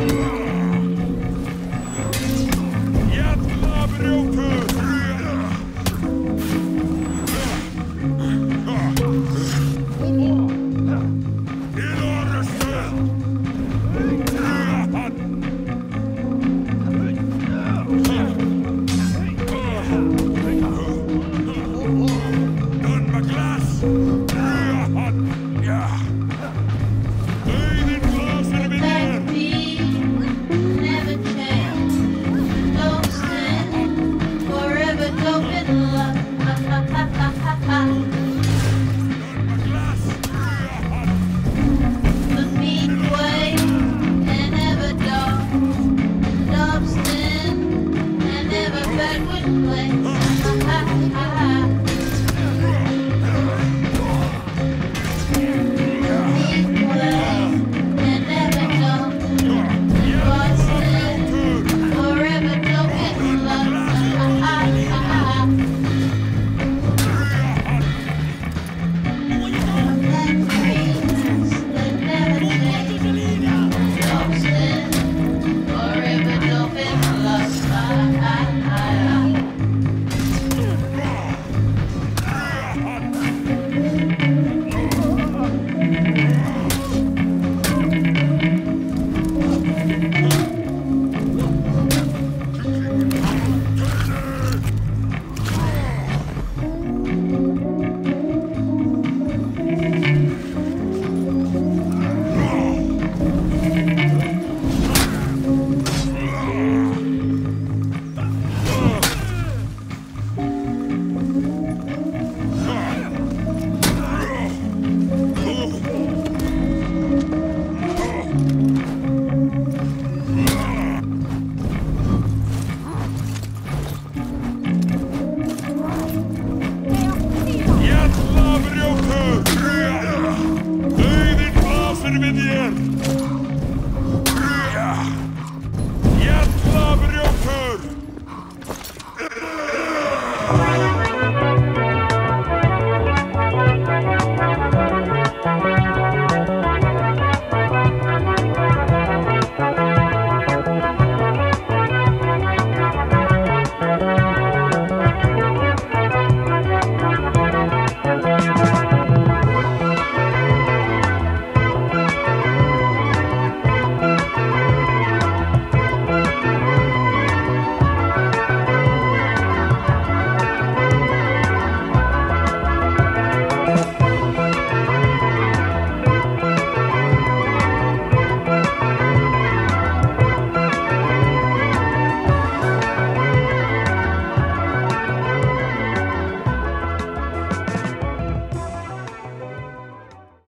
Thank you. one.